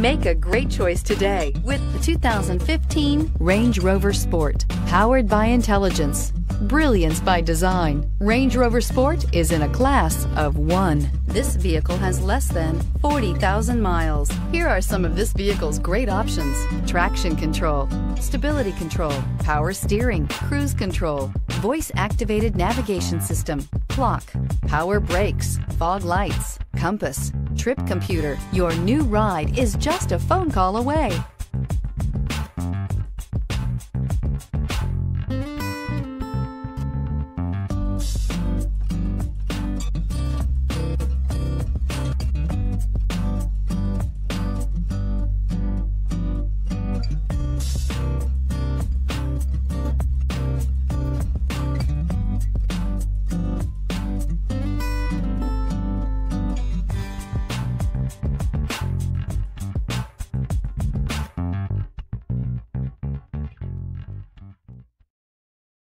Make a great choice today with the 2015 Range Rover Sport. Powered by intelligence, brilliance by design, Range Rover Sport is in a class of one. This vehicle has less than 40,000 miles. Here are some of this vehicle's great options. Traction control, stability control, power steering, cruise control, voice activated navigation system, clock, power brakes, fog lights, compass, trip computer. Your new ride is just a phone call away.